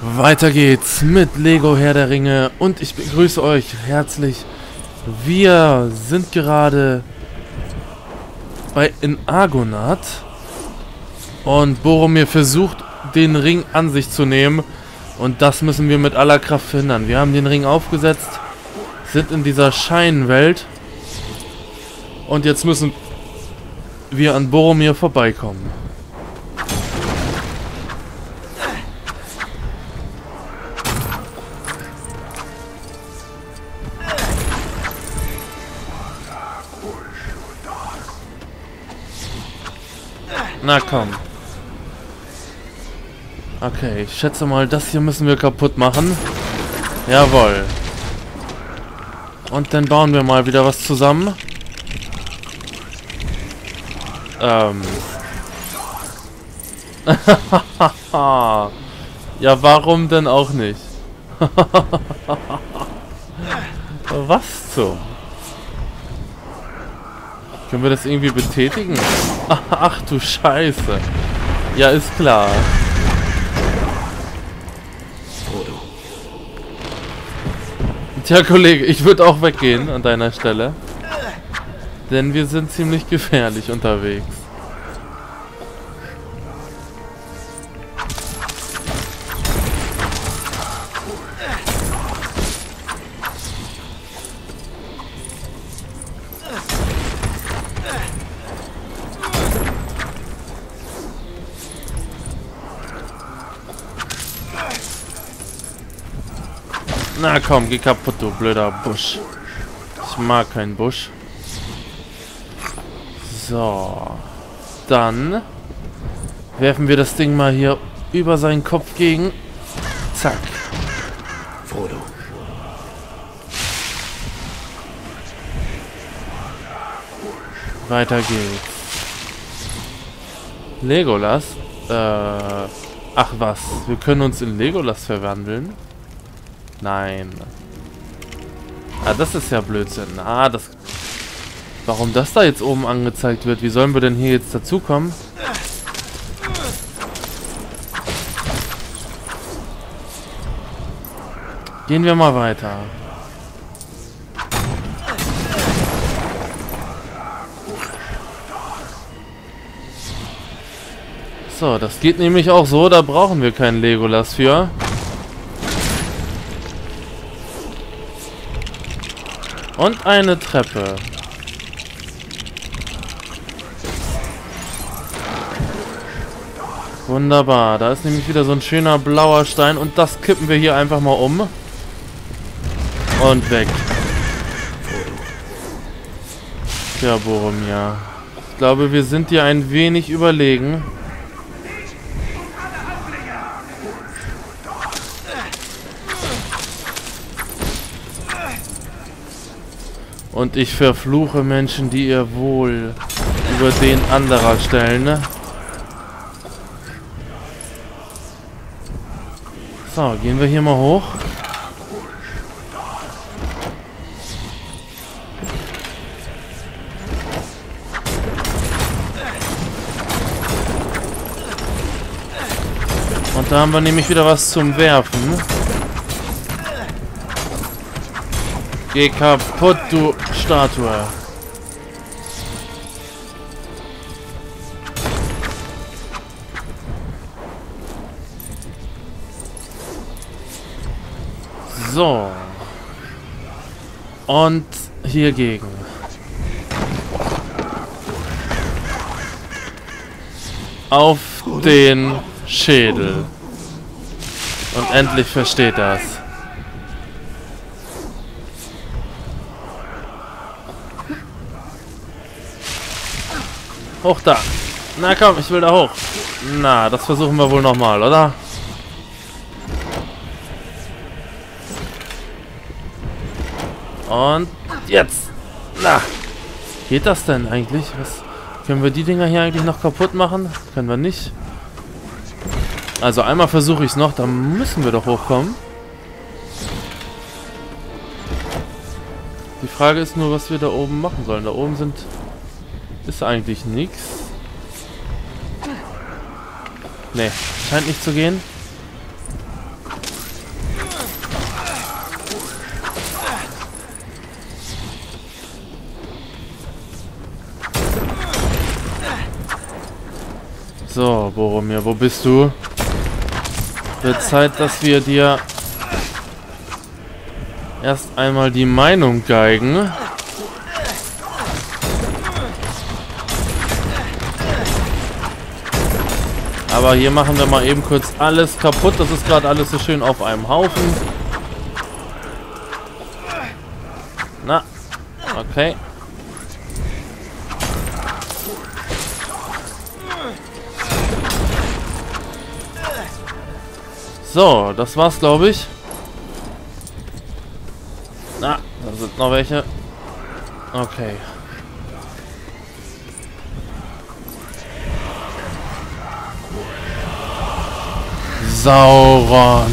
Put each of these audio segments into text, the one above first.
Weiter geht's mit Lego Herr der Ringe und ich begrüße euch herzlich. Wir sind gerade bei in Argonath und Boromir versucht den Ring an sich zu nehmen und das müssen wir mit aller Kraft verhindern. Wir haben den Ring aufgesetzt, sind in dieser Scheinwelt und jetzt müssen wir an Boromir vorbeikommen. Na komm. Okay, ich schätze mal, das hier müssen wir kaputt machen. Jawohl. Und dann bauen wir mal wieder was zusammen. Ähm. ja, warum denn auch nicht? was so? Können wir das irgendwie betätigen? Ach du Scheiße. Ja, ist klar. Tja, Kollege, ich würde auch weggehen an deiner Stelle. Denn wir sind ziemlich gefährlich unterwegs. Na komm, geh kaputt, du blöder Busch. Ich mag keinen Busch. So. Dann werfen wir das Ding mal hier über seinen Kopf gegen. Zack. Frodo. Weiter geht's. Legolas? Äh, ach was, wir können uns in Legolas verwandeln. Nein. Ah, das ist ja Blödsinn. Ah, das... Warum das da jetzt oben angezeigt wird? Wie sollen wir denn hier jetzt dazukommen? Gehen wir mal weiter. So, das geht nämlich auch so, da brauchen wir keinen Legolas für. Und eine Treppe. Wunderbar. Da ist nämlich wieder so ein schöner blauer Stein. Und das kippen wir hier einfach mal um. Und weg. Ja, Boromir. Ich glaube, wir sind dir ein wenig überlegen. Und ich verfluche Menschen, die ihr Wohl über den anderer stellen, ne? So, gehen wir hier mal hoch. Und da haben wir nämlich wieder was zum Werfen. Geh kaputt, du Statue. So. Und hier gegen. Auf den Schädel. Und endlich versteht das. Hoch da. Na komm, ich will da hoch. Na, das versuchen wir wohl nochmal, oder? Und jetzt. Na. Geht das denn eigentlich? Was? Können wir die Dinger hier eigentlich noch kaputt machen? Können wir nicht. Also einmal versuche ich es noch, dann müssen wir doch hochkommen. Die Frage ist nur, was wir da oben machen sollen. Da oben sind ist eigentlich nichts. Ne, scheint nicht zu gehen. So, Boromir, wo bist du? Wird Zeit, dass wir dir erst einmal die Meinung geigen. Aber hier machen wir mal eben kurz alles kaputt. Das ist gerade alles so schön auf einem Haufen. Na, okay. So, das war's, glaube ich. Na, da sind noch welche. Okay. Sauron.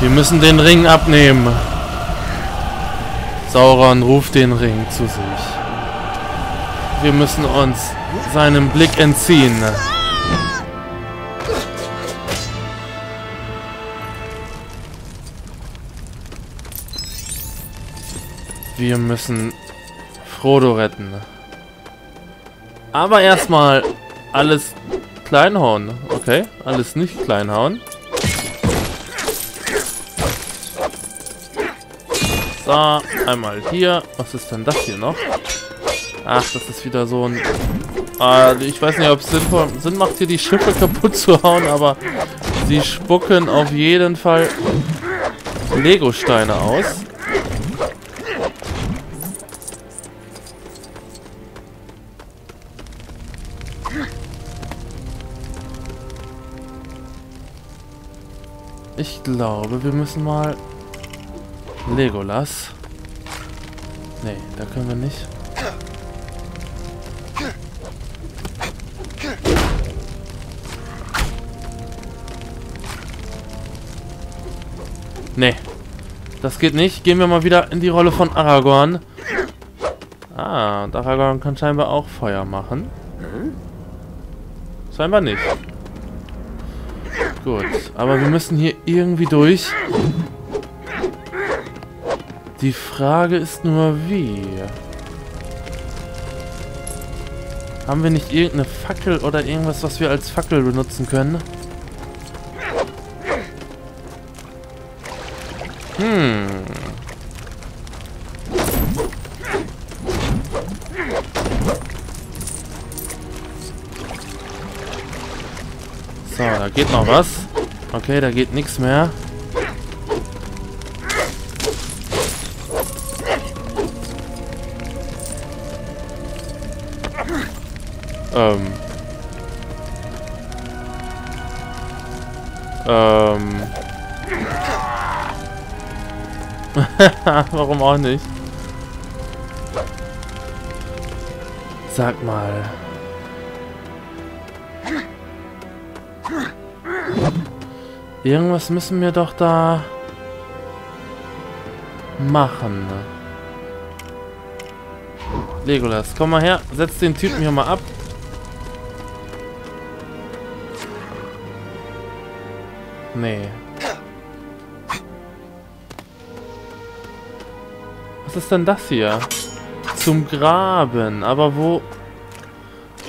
Wir müssen den Ring abnehmen. Sauron ruft den Ring zu sich. Wir müssen uns seinem Blick entziehen. Wir müssen Frodo retten. Aber erstmal alles kleinhauen. Okay, alles nicht kleinhauen. So, einmal hier. Was ist denn das hier noch? Ach, das ist wieder so ein... Äh, ich weiß nicht, ob es Sinn macht, hier die Schiffe kaputt zu hauen, aber sie spucken auf jeden Fall Lego-Steine aus. Ich glaube, wir müssen mal... Legolas. Nee, da können wir nicht. Nee. Das geht nicht. Gehen wir mal wieder in die Rolle von Aragorn. Ah, und Aragorn kann scheinbar auch Feuer machen. Scheinbar nicht. Gut, aber wir müssen hier irgendwie durch. Die Frage ist nur, wie? Haben wir nicht irgendeine Fackel oder irgendwas, was wir als Fackel benutzen können? So, da geht noch was. Okay, da geht nichts mehr. Ähm. Ähm. Warum auch nicht? Sag mal. Irgendwas müssen wir doch da machen. Legolas, komm mal her. Setz den Typen hier mal ab. Nee. Was ist denn das hier? Zum Graben. Aber wo...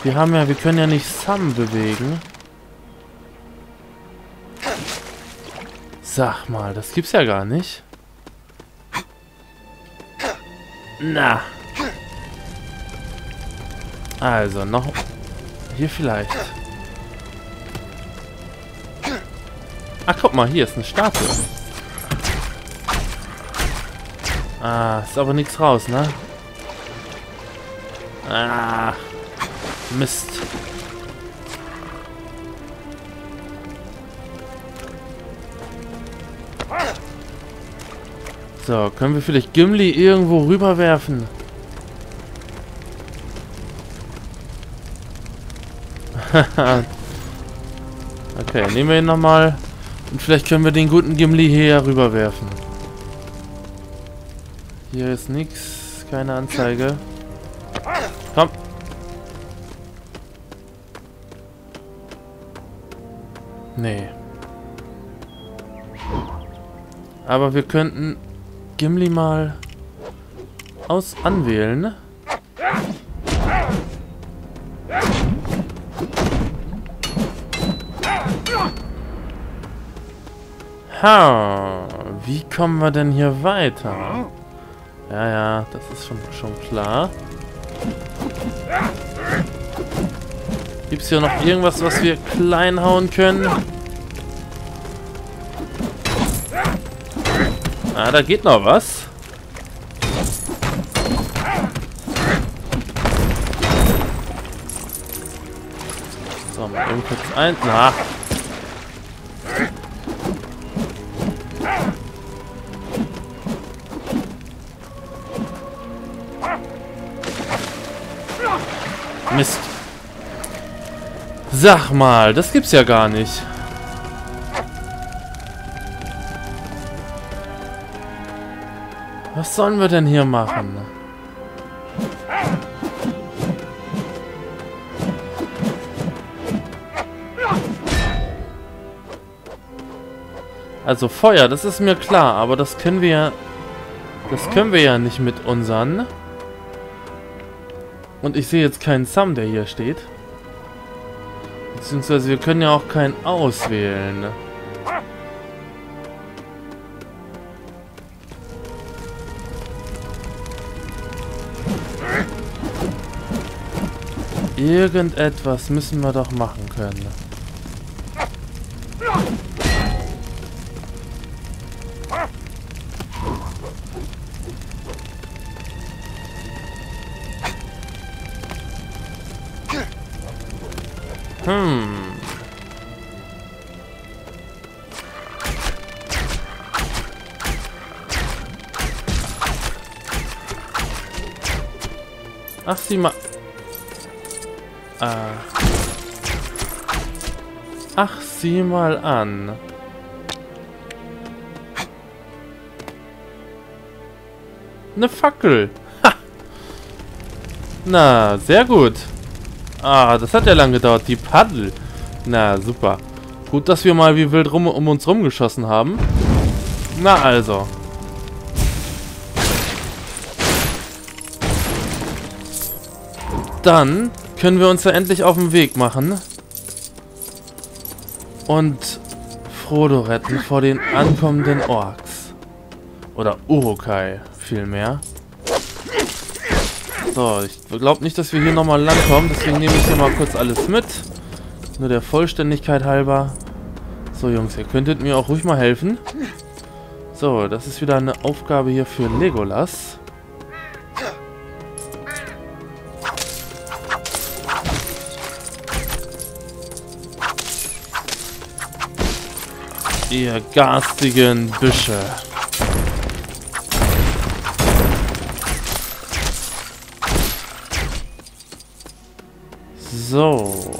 Wir haben ja... Wir können ja nicht Sam bewegen. Sag mal, das gibt's ja gar nicht. Na. Also, noch... Hier vielleicht. Ach, guck mal, hier ist eine Statue. Ah, ist aber nichts raus, ne? Ah, Mist. So, können wir vielleicht Gimli irgendwo rüberwerfen? okay, nehmen wir ihn nochmal. Und vielleicht können wir den guten Gimli hier rüberwerfen. Hier ist nichts. Keine Anzeige. Komm. Nee. Aber wir könnten Gimli mal aus anwählen. Ha, wie kommen wir denn hier weiter? Ja, ja, das ist schon, schon klar. es hier noch irgendwas, was wir klein hauen können? Ah, da geht noch was. So, mal eben kurz ein... Na, Mist. Sag mal, das gibt's ja gar nicht. Was sollen wir denn hier machen? Also Feuer, das ist mir klar, aber das können wir ja... Das können wir ja nicht mit unseren... Und ich sehe jetzt keinen Sam, der hier steht. Beziehungsweise wir können ja auch keinen auswählen. Irgendetwas müssen wir doch machen können. Hm. Ach, sieh mal. Äh. Ach, sieh mal an. Eine Fackel. Ha. Na, sehr gut. Ah, das hat ja lang gedauert. Die Paddel. Na, super. Gut, dass wir mal wie wild rum um uns rumgeschossen haben. Na also. Dann können wir uns ja endlich auf den Weg machen. Und Frodo retten vor den ankommenden Orks. Oder Urukai vielmehr. So, ich glaube nicht, dass wir hier nochmal langkommen. Deswegen nehme ich hier mal kurz alles mit. Nur der Vollständigkeit halber. So, Jungs, ihr könntet mir auch ruhig mal helfen. So, das ist wieder eine Aufgabe hier für Legolas. Ihr garstigen Büsche. So.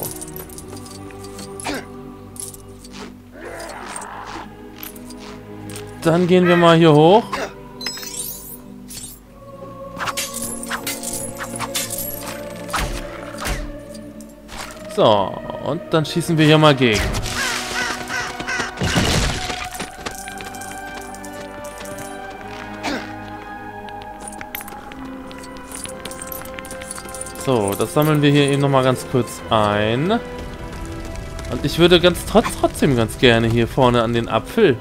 Dann gehen wir mal hier hoch. So, und dann schießen wir hier mal gegen. So, das sammeln wir hier eben nochmal ganz kurz ein. Und ich würde ganz trotz, trotzdem ganz gerne hier vorne an den Apfel